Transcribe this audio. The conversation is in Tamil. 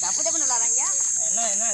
தப்பு தப்பு நல்லா என்ன என்ன